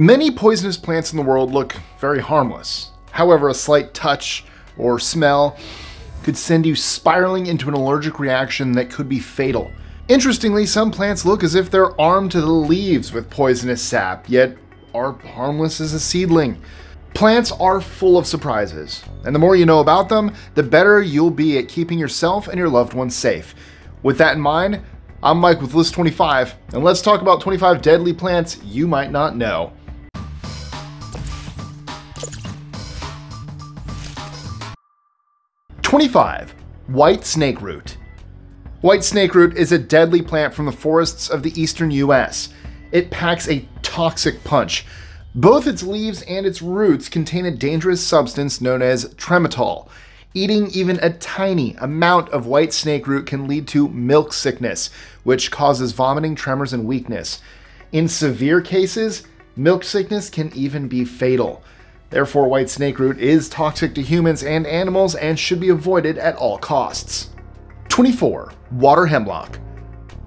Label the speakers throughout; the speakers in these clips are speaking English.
Speaker 1: Many poisonous plants in the world look very harmless. However, a slight touch or smell could send you spiraling into an allergic reaction that could be fatal. Interestingly, some plants look as if they're armed to the leaves with poisonous sap, yet are harmless as a seedling. Plants are full of surprises, and the more you know about them, the better you'll be at keeping yourself and your loved ones safe. With that in mind, I'm Mike with List 25, and let's talk about 25 deadly plants you might not know. Twenty-five, white snake root. White snake root is a deadly plant from the forests of the eastern US. It packs a toxic punch. Both its leaves and its roots contain a dangerous substance known as tremetol. Eating even a tiny amount of white snake root can lead to milk sickness, which causes vomiting, tremors, and weakness. In severe cases, milk sickness can even be fatal. Therefore, white snake root is toxic to humans and animals and should be avoided at all costs. 24. Water hemlock.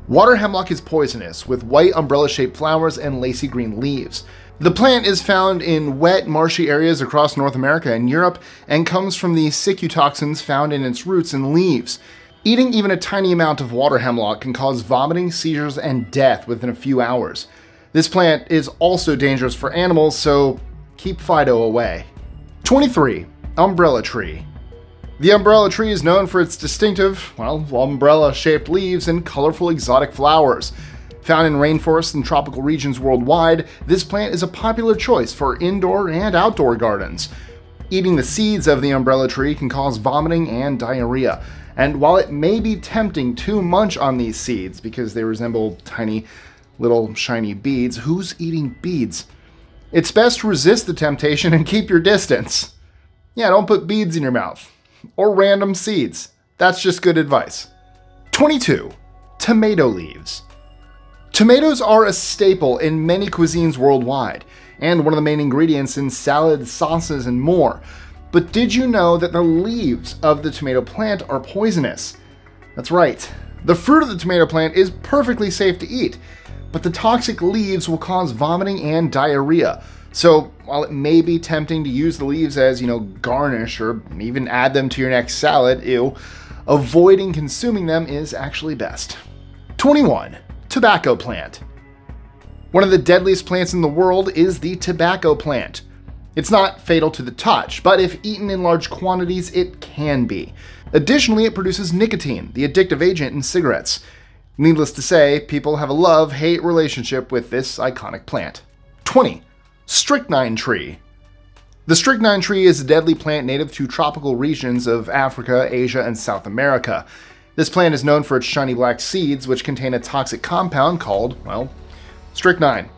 Speaker 1: Water hemlock is poisonous, with white umbrella shaped flowers and lacy green leaves. The plant is found in wet, marshy areas across North America and Europe and comes from the toxins found in its roots and leaves. Eating even a tiny amount of water hemlock can cause vomiting, seizures, and death within a few hours. This plant is also dangerous for animals, so keep Fido away. 23. Umbrella Tree. The umbrella tree is known for its distinctive, well, umbrella shaped leaves and colorful exotic flowers. Found in rainforests and tropical regions worldwide, this plant is a popular choice for indoor and outdoor gardens. Eating the seeds of the umbrella tree can cause vomiting and diarrhea, and while it may be tempting to munch on these seeds because they resemble tiny little shiny beads, who's eating beads? It's best to resist the temptation and keep your distance. Yeah, don't put beads in your mouth or random seeds. That's just good advice. 22. Tomato leaves. Tomatoes are a staple in many cuisines worldwide, and one of the main ingredients in salads, sauces, and more. But did you know that the leaves of the tomato plant are poisonous? That's right. The fruit of the tomato plant is perfectly safe to eat, but the toxic leaves will cause vomiting and diarrhea, so while it may be tempting to use the leaves as, you know, garnish or even add them to your next salad, ew, avoiding consuming them is actually best. 21. Tobacco plant. One of the deadliest plants in the world is the tobacco plant. It's not fatal to the touch, but if eaten in large quantities, it can be. Additionally, it produces nicotine, the addictive agent in cigarettes. Needless to say, people have a love hate relationship with this iconic plant. 20. Strychnine tree. The strychnine tree is a deadly plant native to tropical regions of Africa, Asia, and South America. This plant is known for its shiny black seeds, which contain a toxic compound called, well, strychnine.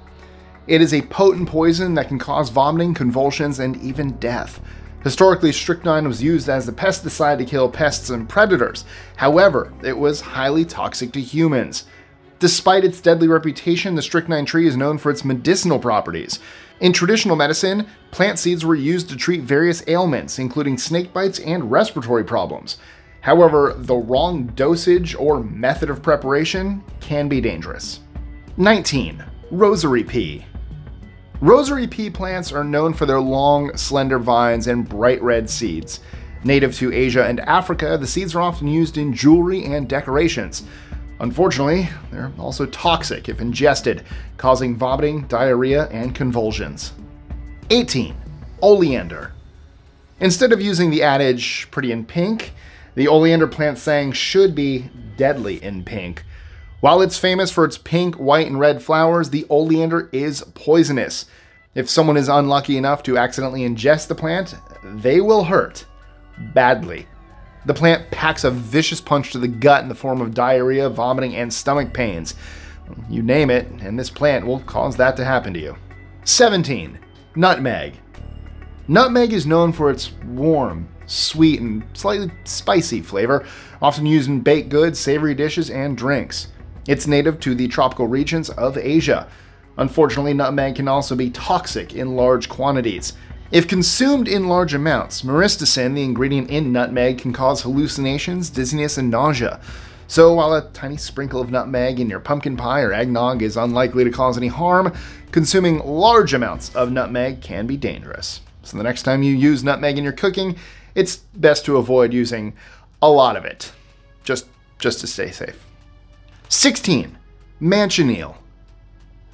Speaker 1: It is a potent poison that can cause vomiting, convulsions, and even death. Historically, strychnine was used as a pesticide to kill pests and predators. However, it was highly toxic to humans. Despite its deadly reputation, the strychnine tree is known for its medicinal properties. In traditional medicine, plant seeds were used to treat various ailments, including snake bites and respiratory problems. However, the wrong dosage or method of preparation can be dangerous. 19. Rosary pea. Rosary pea plants are known for their long, slender vines and bright red seeds. Native to Asia and Africa, the seeds are often used in jewelry and decorations. Unfortunately, they're also toxic if ingested, causing vomiting, diarrhea, and convulsions. 18. Oleander. Instead of using the adage, pretty in pink, the oleander plant saying should be deadly in pink. While it's famous for its pink, white, and red flowers, the oleander is poisonous. If someone is unlucky enough to accidentally ingest the plant, they will hurt badly. The plant packs a vicious punch to the gut in the form of diarrhea, vomiting, and stomach pains. You name it, and this plant will cause that to happen to you. 17. Nutmeg. Nutmeg is known for its warm, sweet, and slightly spicy flavor, often used in baked goods, savory dishes, and drinks. It's native to the tropical regions of Asia. Unfortunately, nutmeg can also be toxic in large quantities. If consumed in large amounts, myristicin, the ingredient in nutmeg, can cause hallucinations, dizziness, and nausea. So while a tiny sprinkle of nutmeg in your pumpkin pie or eggnog is unlikely to cause any harm, consuming large amounts of nutmeg can be dangerous. So the next time you use nutmeg in your cooking, it's best to avoid using a lot of it, just, just to stay safe. 16. Manchineel.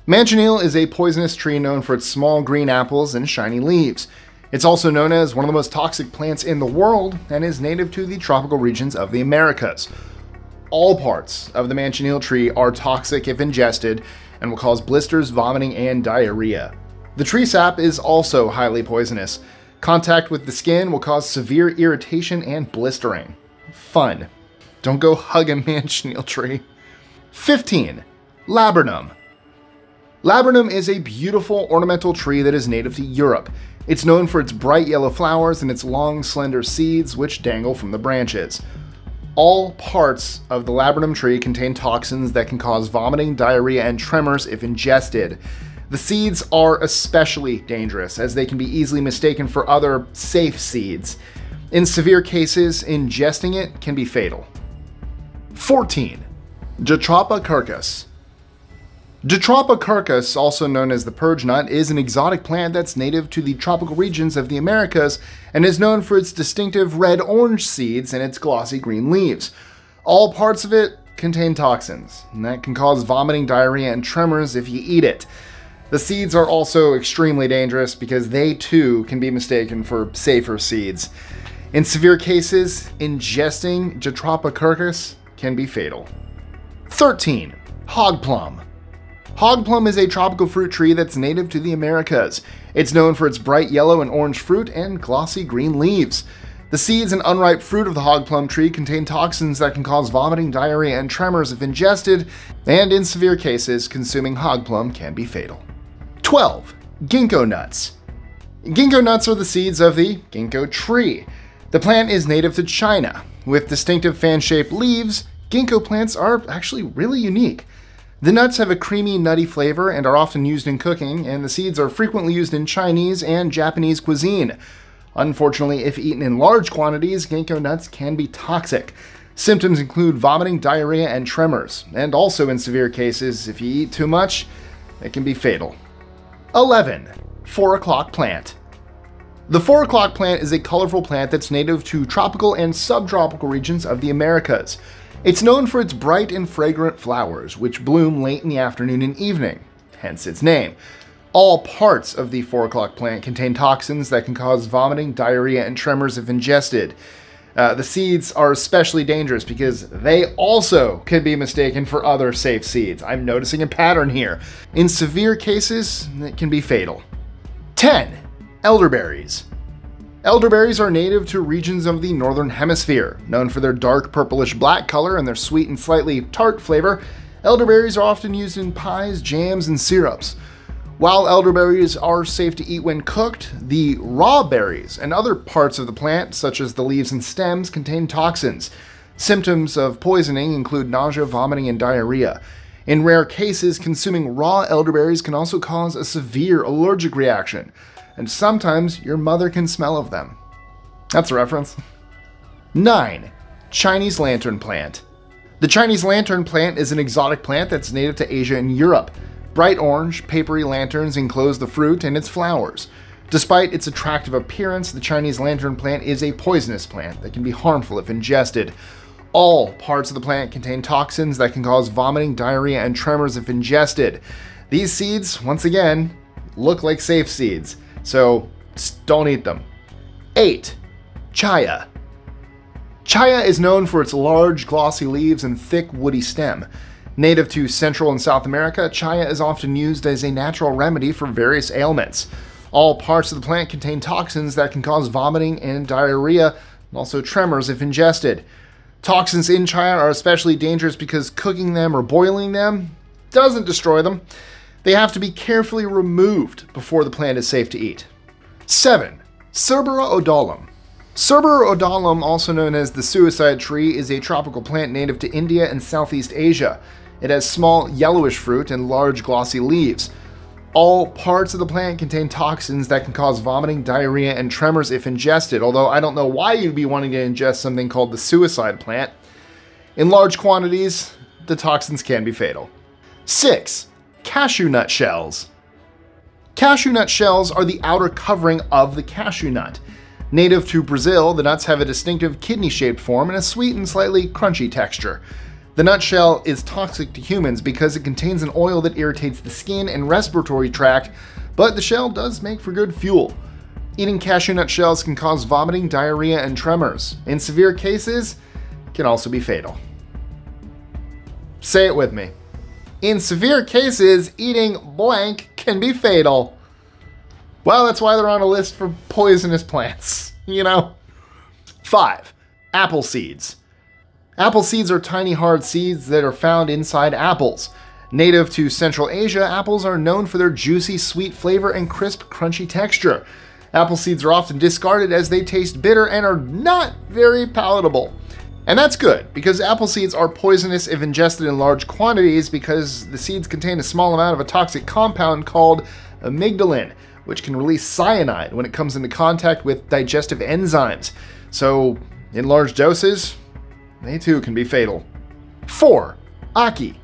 Speaker 1: Manchineel is a poisonous tree known for its small green apples and shiny leaves. It's also known as one of the most toxic plants in the world and is native to the tropical regions of the Americas. All parts of the manchineel tree are toxic if ingested and will cause blisters, vomiting, and diarrhea. The tree sap is also highly poisonous. Contact with the skin will cause severe irritation and blistering. Fun. Don't go hug a manchineel tree. 15. Laburnum. Laburnum is a beautiful ornamental tree that is native to Europe. It's known for its bright yellow flowers and its long, slender seeds which dangle from the branches. All parts of the laburnum tree contain toxins that can cause vomiting, diarrhea, and tremors if ingested. The seeds are especially dangerous as they can be easily mistaken for other safe seeds. In severe cases, ingesting it can be fatal. 14. Jatropha. Jatropha also known as the purge nut, is an exotic plant that's native to the tropical regions of the Americas and is known for its distinctive red-orange seeds and its glossy green leaves. All parts of it contain toxins, and that can cause vomiting, diarrhea, and tremors if you eat it. The seeds are also extremely dangerous because they too can be mistaken for safer seeds. In severe cases, ingesting Jatropha can be fatal. 13. Hog plum. Hog plum is a tropical fruit tree that's native to the Americas. It's known for its bright yellow and orange fruit and glossy green leaves. The seeds and unripe fruit of the hog plum tree contain toxins that can cause vomiting, diarrhea, and tremors if ingested, and in severe cases, consuming hog plum can be fatal. 12. Ginkgo nuts. Ginkgo nuts are the seeds of the ginkgo tree. The plant is native to China. With distinctive fan-shaped leaves, ginkgo plants are actually really unique. The nuts have a creamy, nutty flavor and are often used in cooking, and the seeds are frequently used in Chinese and Japanese cuisine. Unfortunately, if eaten in large quantities, ginkgo nuts can be toxic. Symptoms include vomiting, diarrhea, and tremors, and also in severe cases, if you eat too much, it can be fatal. 11. 4 o'clock plant. The 4 o'clock plant is a colorful plant that's native to tropical and subtropical regions of the Americas. It's known for its bright and fragrant flowers, which bloom late in the afternoon and evening, hence its name. All parts of the 4 o'clock plant contain toxins that can cause vomiting, diarrhea, and tremors if ingested. Uh, the seeds are especially dangerous because they also can be mistaken for other safe seeds. I'm noticing a pattern here. In severe cases, it can be fatal. 10. Elderberries. Elderberries are native to regions of the Northern Hemisphere. Known for their dark purplish black color and their sweet and slightly tart flavor, elderberries are often used in pies, jams, and syrups. While elderberries are safe to eat when cooked, the raw berries and other parts of the plant, such as the leaves and stems, contain toxins. Symptoms of poisoning include nausea, vomiting, and diarrhea. In rare cases, consuming raw elderberries can also cause a severe allergic reaction and sometimes your mother can smell of them. That's a reference. 9. Chinese lantern plant. The Chinese lantern plant is an exotic plant that's native to Asia and Europe. Bright orange, papery lanterns enclose the fruit and its flowers. Despite its attractive appearance, the Chinese lantern plant is a poisonous plant that can be harmful if ingested. All parts of the plant contain toxins that can cause vomiting, diarrhea, and tremors if ingested. These seeds, once again, look like safe seeds. So don't eat them. 8. Chaya. Chaya is known for its large, glossy leaves and thick, woody stem. Native to Central and South America, chaya is often used as a natural remedy for various ailments. All parts of the plant contain toxins that can cause vomiting and diarrhea, and also tremors if ingested. Toxins in chaya are especially dangerous because cooking them or boiling them doesn't destroy them. They have to be carefully removed before the plant is safe to eat. 7. Cerbera odollam. Cerbera odollam, also known as the suicide tree, is a tropical plant native to India and Southeast Asia. It has small yellowish fruit and large glossy leaves. All parts of the plant contain toxins that can cause vomiting, diarrhea, and tremors if ingested, although I don't know why you'd be wanting to ingest something called the suicide plant. In large quantities, the toxins can be fatal. 6. Cashew nut shells. Cashew nut shells are the outer covering of the cashew nut. Native to Brazil, the nuts have a distinctive kidney shaped form and a sweet and slightly crunchy texture. The nut shell is toxic to humans because it contains an oil that irritates the skin and respiratory tract, but the shell does make for good fuel. Eating cashew nut shells can cause vomiting, diarrhea, and tremors. In severe cases, can also be fatal. Say it with me. In severe cases, eating blank can be fatal. Well, that's why they're on a list for poisonous plants, you know? 5. Apple seeds. Apple seeds are tiny hard seeds that are found inside apples. Native to Central Asia, apples are known for their juicy, sweet flavor and crisp, crunchy texture. Apple seeds are often discarded as they taste bitter and are not very palatable. And that's good, because apple seeds are poisonous if ingested in large quantities because the seeds contain a small amount of a toxic compound called amygdalin, which can release cyanide when it comes into contact with digestive enzymes. So, in large doses, they too can be fatal. 4. Ackee.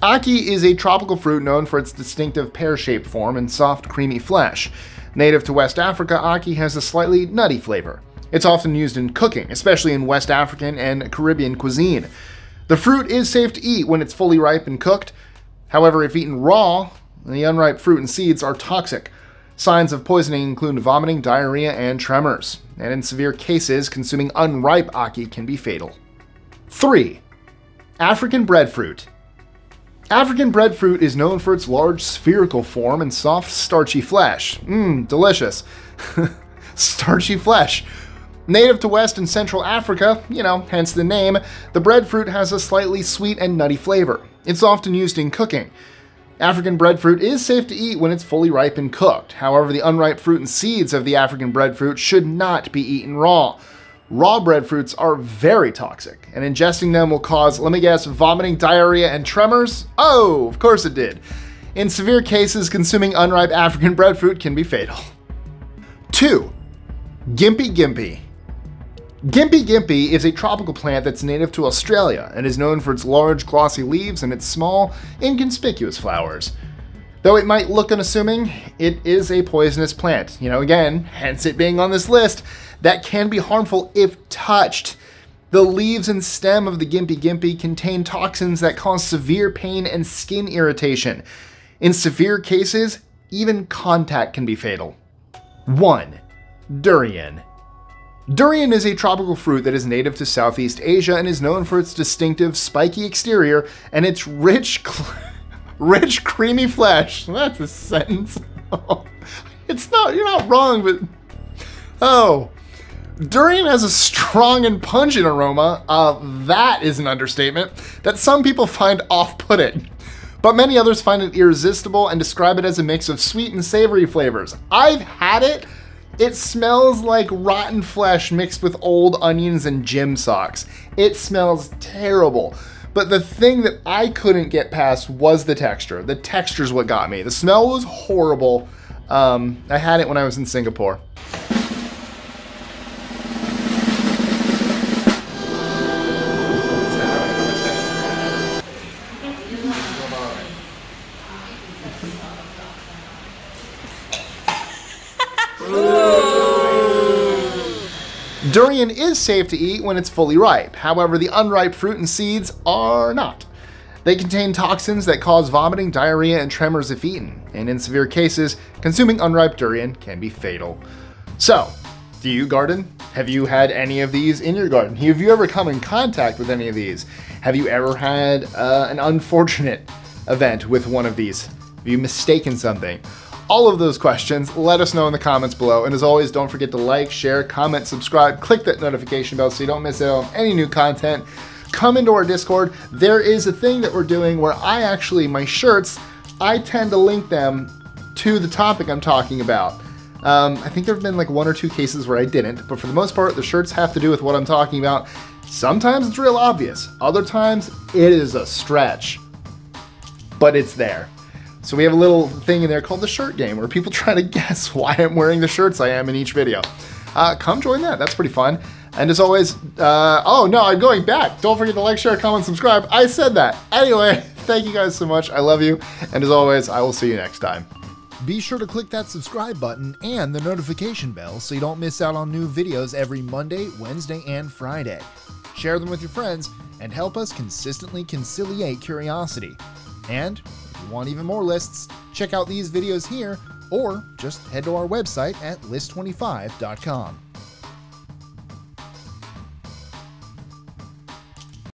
Speaker 1: Ackee is a tropical fruit known for its distinctive pear-shaped form and soft, creamy flesh. Native to West Africa, Ackee has a slightly nutty flavor. It's often used in cooking, especially in West African and Caribbean cuisine. The fruit is safe to eat when it's fully ripe and cooked. However, if eaten raw, the unripe fruit and seeds are toxic. Signs of poisoning include vomiting, diarrhea, and tremors. And in severe cases, consuming unripe ackee can be fatal. 3. African breadfruit. African breadfruit is known for its large spherical form and soft, starchy flesh. Mmm, delicious. starchy flesh. Native to West and Central Africa, you know, hence the name, the breadfruit has a slightly sweet and nutty flavor. It's often used in cooking. African breadfruit is safe to eat when it's fully ripe and cooked. However, the unripe fruit and seeds of the African breadfruit should not be eaten raw. Raw breadfruits are very toxic, and ingesting them will cause, let me guess, vomiting, diarrhea, and tremors? Oh, of course it did. In severe cases, consuming unripe African breadfruit can be fatal. 2. Gimpy Gympie. Gympie Gympie is a tropical plant that's native to Australia and is known for its large, glossy leaves and its small, inconspicuous flowers. Though it might look unassuming, it is a poisonous plant. You know, again, hence it being on this list, that can be harmful if touched. The leaves and stem of the Gympie Gympie contain toxins that cause severe pain and skin irritation. In severe cases, even contact can be fatal. 1. Durian. Durian is a tropical fruit that is native to Southeast Asia and is known for its distinctive spiky exterior and its rich, rich creamy flesh. That's a sentence. it's not, you're not wrong, but. Oh. Durian has a strong and pungent aroma, uh, that is an understatement, that some people find off putting. But many others find it irresistible and describe it as a mix of sweet and savory flavors. I've had it, it smells like rotten flesh mixed with old onions and gym socks. It smells terrible. But the thing that I couldn't get past was the texture. The texture is what got me. The smell was horrible. Um, I had it when I was in Singapore. Durian is safe to eat when it's fully ripe. However, the unripe fruit and seeds are not. They contain toxins that cause vomiting, diarrhea, and tremors if eaten, and in severe cases, consuming unripe durian can be fatal. So, do you garden? Have you had any of these in your garden? Have you ever come in contact with any of these? Have you ever had uh, an unfortunate event with one of these? Have you mistaken something? All of those questions, let us know in the comments below. And as always, don't forget to like, share, comment, subscribe, click that notification bell so you don't miss out on any new content. Come into our Discord. There is a thing that we're doing where I actually, my shirts, I tend to link them to the topic I'm talking about. Um, I think there have been like one or two cases where I didn't, but for the most part, the shirts have to do with what I'm talking about. Sometimes it's real obvious, other times it is a stretch, but it's there. So we have a little thing in there called the shirt game where people try to guess why I'm wearing the shirts I am in each video.
Speaker 2: uh, come join that. That's pretty fun. And as always, uh, oh no, I'm going back. Don't forget to like, share, comment, subscribe. I said that. Anyway, thank you guys so much. I love you. And as always, I will see you next time.
Speaker 1: Be sure to click that subscribe button and the notification bell so you don't miss out on new videos every Monday, Wednesday, and Friday. Share them with your friends and help us consistently conciliate curiosity. And if you want even more lists, check out these videos here or just head to our website at list25.com.